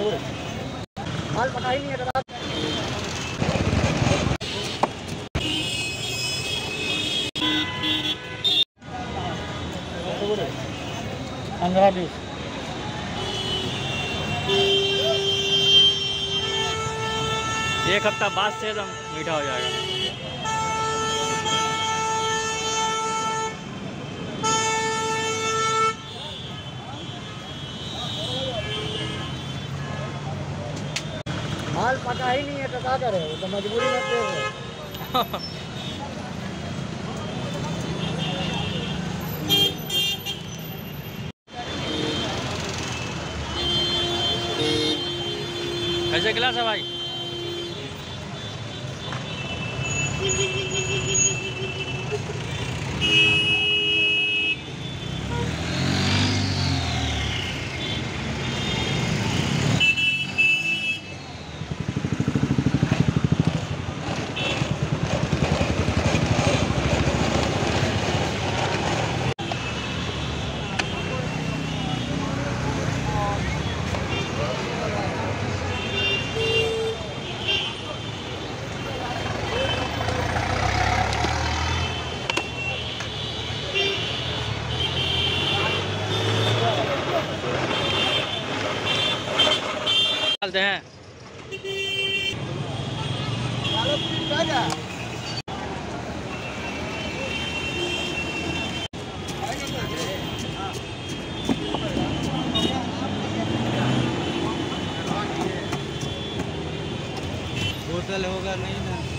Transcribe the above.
ही नहीं है पंद्रह बीस एक हफ़्ता बाद से एकदम मीठा हो जाएगा। माल पका ही नहीं है तो क्या करे? वो तो मजबूरी में पेड़ है। कैसे गिलास है भाई? डालते हैं। बोतल होगा नहीं ना।